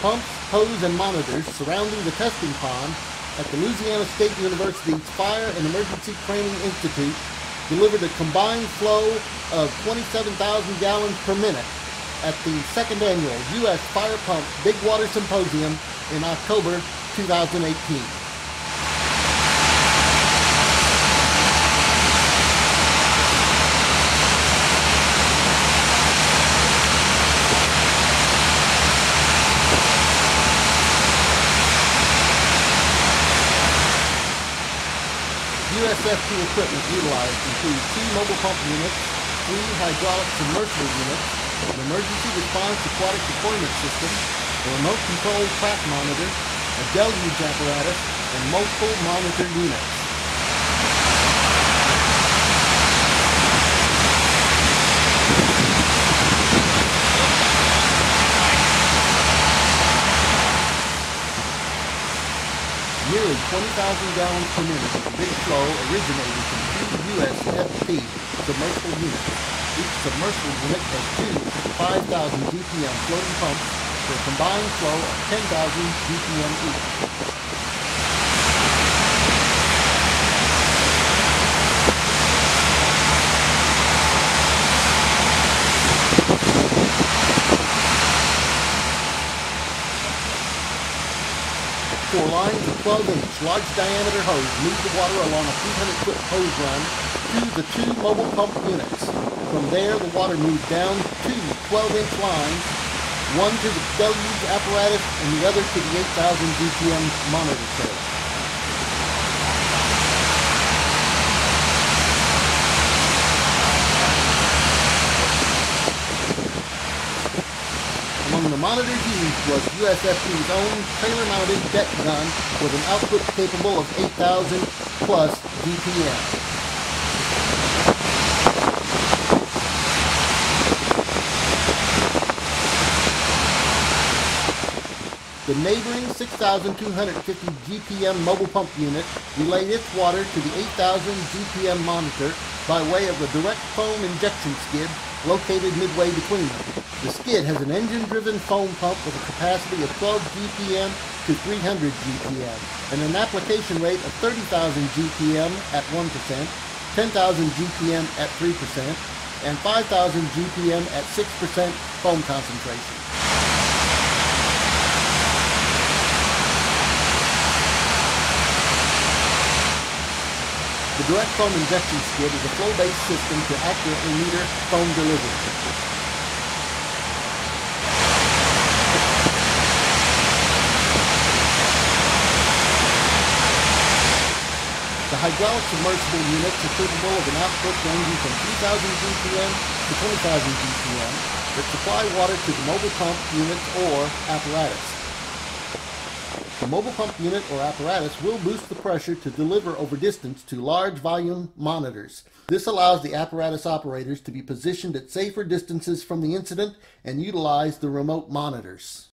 pumps, hose, and monitors surrounding the testing pond at the Louisiana State University's Fire and Emergency Training Institute delivered a combined flow of 27,000 gallons per minute at the second annual U.S. Fire Pump Big Water Symposium in October 2018. USFP equipment utilized includes two mobile pump units, three hydraulic submersible units, an emergency response aquatic deployment system, a remote control track monitor, a deluge apparatus, and multiple monitor units. 20,000 gallons per minute of big flow originated from two USFP submersible units. Each submersible unit has two 5,000 GPM floating pumps for a combined flow of 10,000 GPM each. Four lines of 12 inch large diameter hose move the water along a 300 foot hose run to the two mobile pump units. From there, the water moves down two 12 inch lines, one to the deluge apparatus and the other to the 8,000 GPM monitor tray. Among the used was USFP's own trailer-mounted deck gun with an output capable of 8,000 plus GPM. The neighboring 6,250 GPM mobile pump unit relayed its water to the 8,000 GPM monitor by way of the direct foam injection skid located midway between them. The skid has an engine-driven foam pump with a capacity of 12 GPM to 300 GPM and an application rate of 30,000 GPM at 1%, 10,000 GPM at 3%, and 5,000 GPM at 6% foam concentration. The direct foam injection skid is a flow-based system to accurately meter foam delivery. Hydraulic submersible units are capable of an output ranging from 3,000 GPM to 20,000 GPM that supply water to the mobile pump units or apparatus. The mobile pump unit or apparatus will boost the pressure to deliver over distance to large volume monitors. This allows the apparatus operators to be positioned at safer distances from the incident and utilize the remote monitors.